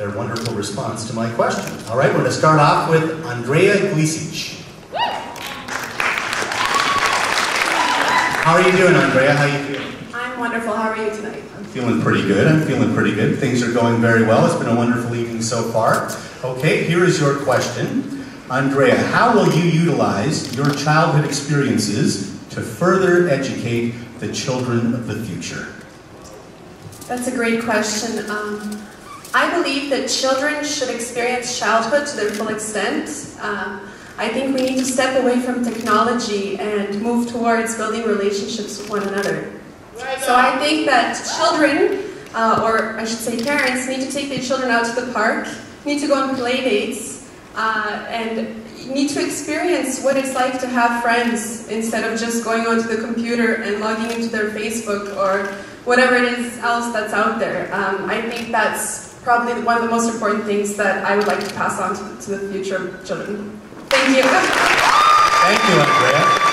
their wonderful response to my question. All right, we're going to start off with Andrea Glisic. How are you doing, Andrea? How are you feeling? I'm wonderful. How are you tonight? I'm feeling pretty good. I'm feeling pretty good. Things are going very well. It's been a wonderful evening so far. Okay, here is your question. Andrea, how will you utilize your childhood experiences to further educate the children of the future? That's a great question. Um, I believe that children should experience childhood to their full extent. Um, I think we need to step away from technology and move towards building relationships with one another. So I think that children, uh, or I should say parents, need to take their children out to the park, need to go on play dates, uh, and need to experience what it's like to have friends instead of just going onto the computer and logging into their Facebook or whatever it is else that's out there. Um, I think that's probably one of the most important things that I would like to pass on to, to the future children. Thank you. Thank you, Andrea.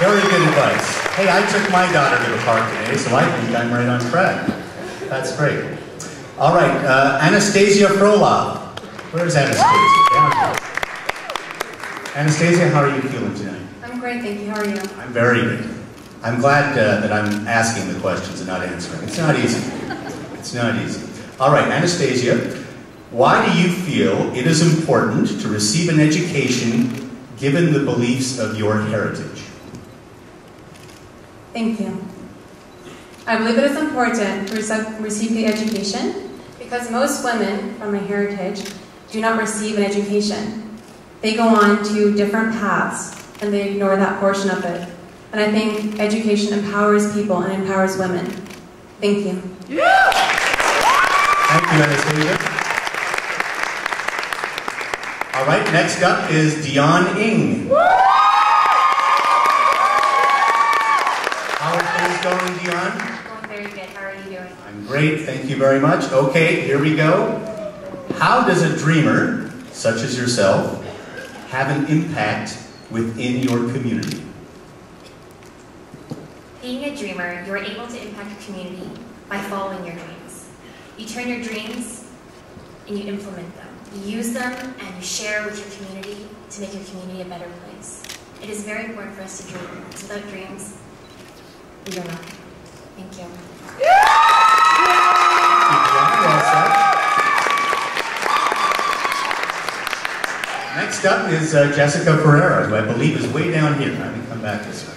Very good advice. Hey, I took my daughter to the park today, so I think I'm right on track. That's great. All right, uh, Anastasia Frolov. Where's Anastasia? Down here. Anastasia, how are you feeling tonight? I'm great, thank you. How are you? I'm very good. I'm glad uh, that I'm asking the questions and not answering. It's not easy. It's not easy. All right, Anastasia, why do you feel it is important to receive an education given the beliefs of your heritage? Thank you. I believe it is important to receive the education because most women from my heritage do not receive an education. They go on to different paths and they ignore that portion of it. And I think education empowers people and empowers women. Thank you. Yeah! Thank you, Anastasia. All right, next up is Dion Ing. How are things going, Dion? Going very good. How are you doing? I'm great, thank you very much. Okay, here we go. How does a dreamer, such as yourself, have an impact within your community? Being a dreamer, you are able to impact your community by following your dreams. You turn your dreams and you implement them. You use them and you share with your community to make your community a better place. It is very important for us to dream. Without dreams, we are nothing. Thank you. Next up is uh, Jessica Ferreira, who I believe is way down here. Let me come back this way.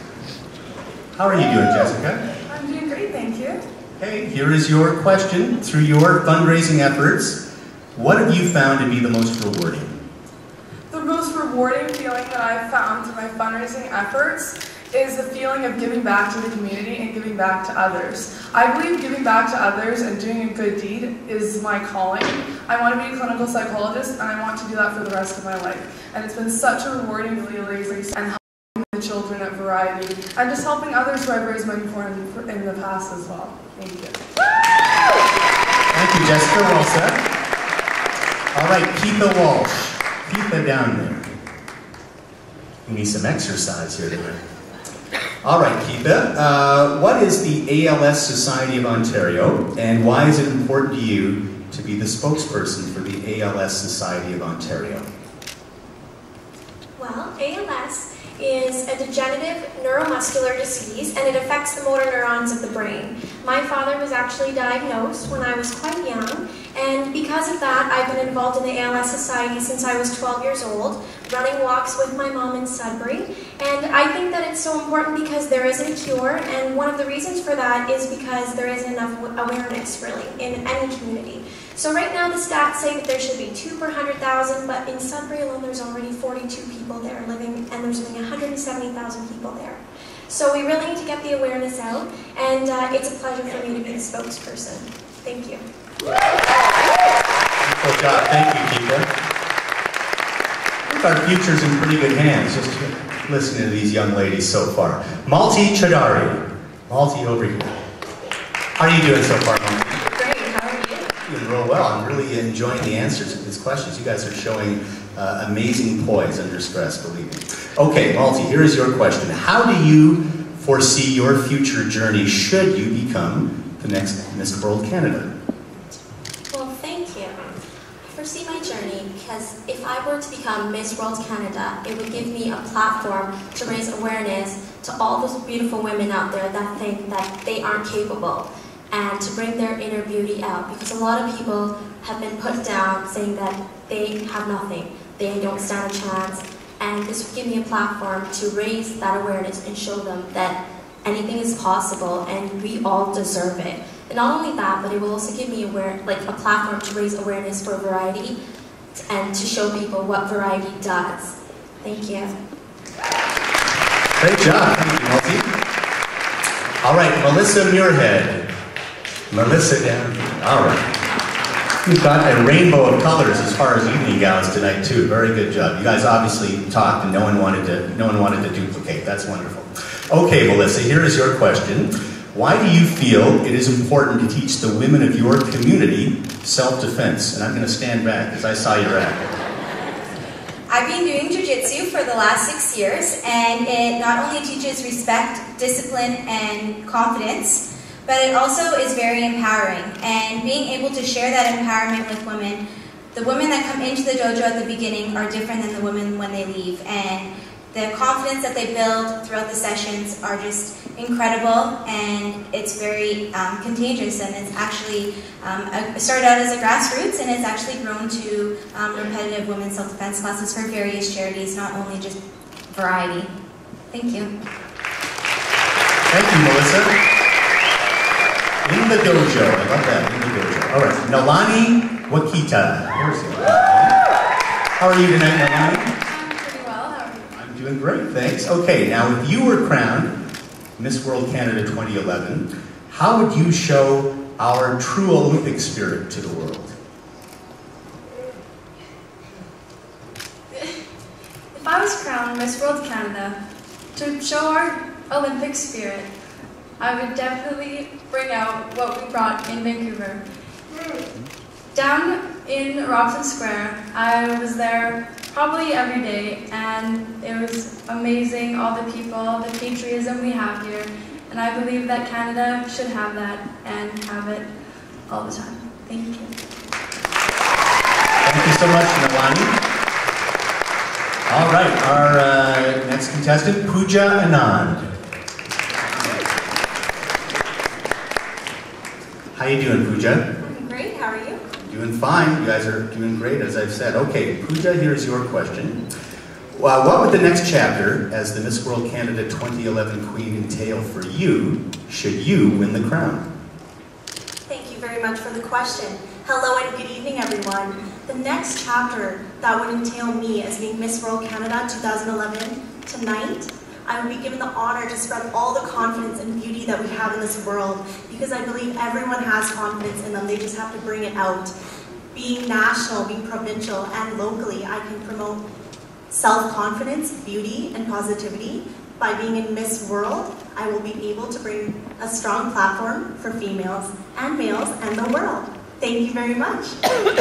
How are you doing, Jessica? I'm doing great, thank Okay, here is your question. Through your fundraising efforts, what have you found to be the most rewarding? The most rewarding feeling that I've found through my fundraising efforts is the feeling of giving back to the community and giving back to others. I believe giving back to others and doing a good deed is my calling. I want to be a clinical psychologist and I want to do that for the rest of my life. And it's been such a rewarding release and children at Variety and just helping others who I've raised money for in, in the past as well. Thank you. Thank you, Jessica. Well said. All right, Keitha Walsh. Keitha down there. We need some exercise here tonight. All right, Keitha. Uh, what is the ALS Society of Ontario, and why is it important to you to be the spokesperson for the ALS Society of Ontario? Well, ALS is a degenerative neuromuscular disease and it affects the motor neurons of the brain. My father was actually diagnosed when I was quite young and because of that I've been involved in the ALS Society since I was 12 years old, running walks with my mom in Sudbury and I think that it's so important because there is a cure and one of the reasons for that is because there isn't enough awareness really in any community. So right now the stats say that there should be 2 per 100,000, but in Sudbury alone there's already 42 people there living, and there's only 170,000 people there. So we really need to get the awareness out, and uh, it's a pleasure for me to be the spokesperson. Thank you. Good job. Thank you, think our future's in pretty good hands, just listening to these young ladies so far. Malti Chadari. Malti over here. How are you doing so far, Malti? Real well. I'm really enjoying the answers to these questions. You guys are showing uh, amazing poise under stress, believe me. Okay, Malti, here is your question. How do you foresee your future journey should you become the next Miss World Canada? Well, thank you. I foresee my journey because if I were to become Miss World Canada, it would give me a platform to raise awareness to all those beautiful women out there that think that they aren't capable and to bring their inner beauty out because a lot of people have been put down saying that they have nothing, they don't stand a chance, and this would give me a platform to raise that awareness and show them that anything is possible and we all deserve it. And not only that, but it will also give me aware, like a platform to raise awareness for variety and to show people what variety does. Thank you. Great job. Thank you, Malti. All right, Melissa Muirhead. Melissa down. All right. You've got a rainbow of colors as far as evening gowns tonight too. Very good job. You guys obviously talked and no one wanted to no one wanted to duplicate. That's wonderful. Okay, Melissa, here is your question. Why do you feel it is important to teach the women of your community self-defense? And I'm going to stand back because I saw your act. I've been doing Jiu-Jitsu for the last six years, and it not only teaches respect, discipline, and confidence, but it also is very empowering. And being able to share that empowerment with women, the women that come into the dojo at the beginning are different than the women when they leave. And the confidence that they build throughout the sessions are just incredible. And it's very um, contagious. And it's actually um, it started out as a grassroots and it's actually grown to um, repetitive women's self-defense classes for various charities not only just variety. Thank you. Thank you melissa in the dojo. I love that. In the dojo. All right. Nalani wakita. How are you tonight nalani? I'm Doing great, thanks. Okay, now if you were crowned Miss World Canada 2011, how would you show our true Olympic spirit to the world? If I was crowned Miss World Canada, to show our Olympic spirit, I would definitely bring out what we brought in Vancouver. Down in Robson Square, I was there probably every day, and it was amazing, all the people, the patriotism we have here, and I believe that Canada should have that and have it all the time. Thank you. Thank you so much, Nalani. All right, our uh, next contestant, Pooja Anand. How are you doing, Pooja? Doing great. How are you? Doing fine. You guys are doing great, as I've said. Okay, Pooja, here's your question. Well, what would the next chapter, as the Miss World Canada 2011 Queen, entail for you, should you win the crown? Thank you very much for the question. Hello and good evening, everyone. The next chapter that would entail me as being Miss World Canada 2011 tonight I would be given the honor to spread all the confidence and beauty that we have in this world because I believe everyone has confidence in them. They just have to bring it out. Being national, being provincial, and locally, I can promote self-confidence, beauty, and positivity. By being in Miss World, I will be able to bring a strong platform for females and males and the world. Thank you very much. Thank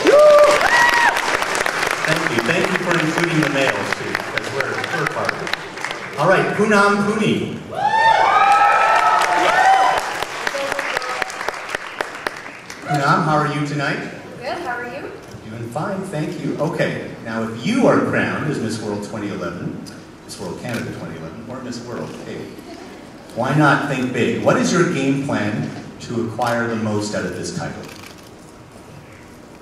you. Thank you for including the males, too, because we're, we're part of. All right, Poonam Puni. Poonam, how are you tonight? Good, how are you? Doing fine, thank you. Okay, now if you are crowned as Miss World 2011, Miss World Canada 2011, or Miss World, hey, why not think big? What is your game plan to acquire the most out of this title?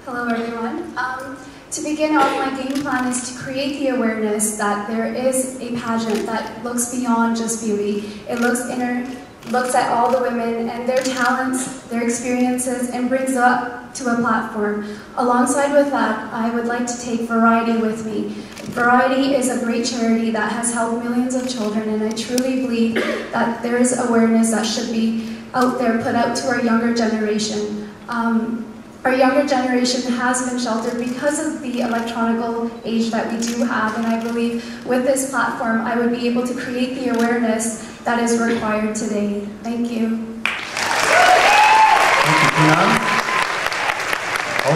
Hello everyone. Um, to begin off, my game plan is to create the awareness that there is a pageant that looks beyond just beauty. It looks inner, looks at all the women and their talents, their experiences, and brings up to a platform. Alongside with that, I would like to take Variety with me. Variety is a great charity that has helped millions of children, and I truly believe that there is awareness that should be out there, put out to our younger generation. Um, our younger generation has been sheltered because of the electronical age that we do have, and I believe with this platform I would be able to create the awareness that is required today. Thank you. Thank you, Poonam.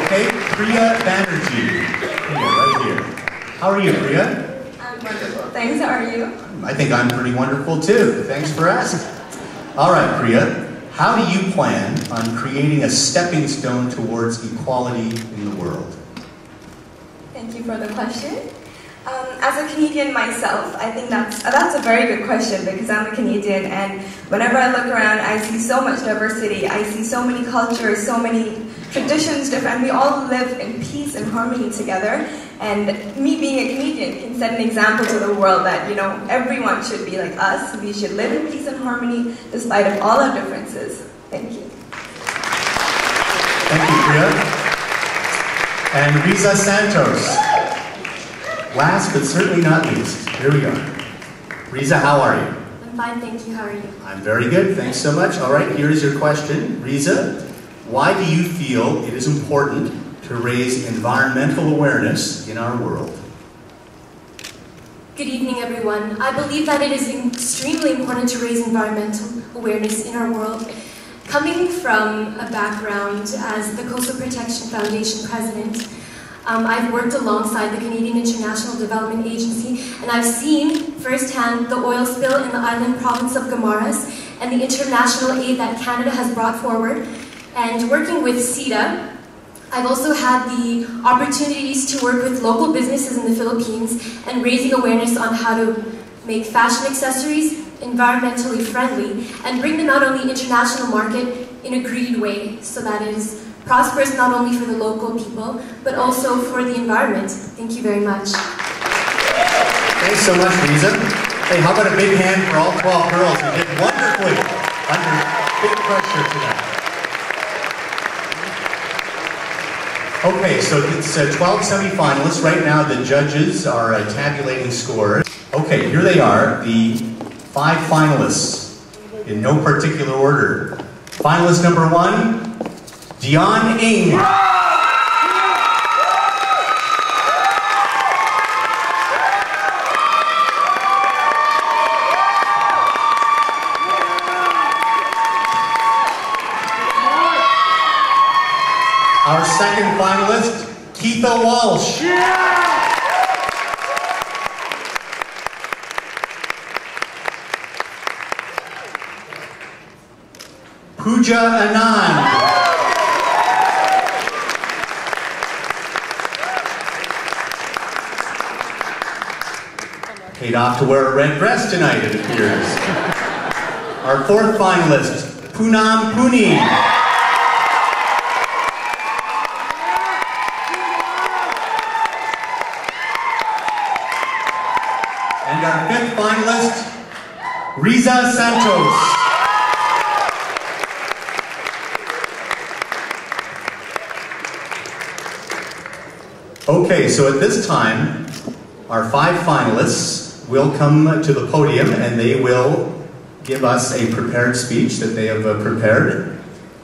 Okay, Priya Banerjee. Priya, right here. How are you, Priya? I'm wonderful. Thanks, how are you? I think I'm pretty wonderful too. Thanks for asking. All right, Priya. how do you plan on creating a stepping stone towards equality in the world? Thank you for the question. Um, as a Canadian myself, I think that's that's a very good question because I'm a Canadian, and whenever I look around, I see so much diversity. I see so many cultures, so many traditions, different. We all live in peace and harmony together. And me being a Canadian can set an example to the world that you know everyone should be like us. We should live in peace and harmony despite of all our differences. Thank you. Thank you, Priya. And Riza Santos. Last but certainly not least, here we are. Riza, how are you? I'm fine, thank you. How are you? I'm very good, thanks so much. All right, here's your question. Riza, why do you feel it is important to raise environmental awareness in our world? Good evening, everyone. I believe that it is extremely important to raise environmental awareness in our world. Coming from a background as the Coastal Protection Foundation president, um, I've worked alongside the Canadian International Development Agency, and I've seen firsthand the oil spill in the island province of Guimaras and the international aid that Canada has brought forward. And working with CIDA, I've also had the opportunities to work with local businesses in the Philippines and raising awareness on how to make fashion accessories environmentally friendly and bring them out on the international market in a green way so that it is prosperous not only for the local people, but also for the environment. Thank you very much. Thanks so much, Lisa. Hey, how about a big hand for all 12 girls who did wonderfully under big pressure tonight. Okay, so it's uh, 12 semifinalists. Right now, the judges are uh, tabulating scores. Okay, here they are, the five finalists in no particular order. Finalist number one, Dion Ing. Our second finalist, Keitha Walsh. Pooja Anand. Paid off to wear a red dress tonight, it appears. Our fourth finalist, Poonam Puni. And our fifth finalist, Riza Santos. Okay, so at this time, our five finalists will come to the podium and they will give us a prepared speech that they have uh, prepared,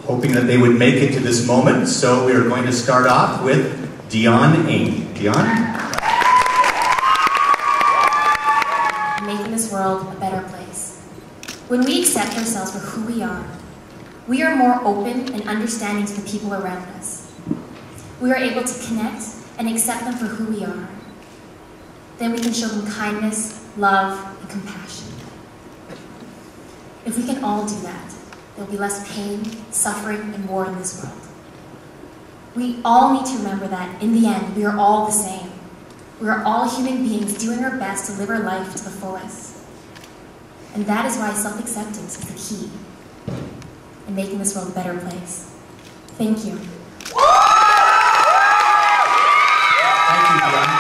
hoping that they would make it to this moment. So we are going to start off with Dion Ing. Dion? Making this world a better place. When we accept ourselves for who we are, we are more open and understanding to the people around us. We are able to connect and accept them for who we are then we can show them kindness, love, and compassion. If we can all do that, there'll be less pain, suffering, and war in this world. We all need to remember that, in the end, we are all the same. We are all human beings doing our best to live our life to the fullest. And that is why self-acceptance is the key in making this world a better place. Thank you. Thank you,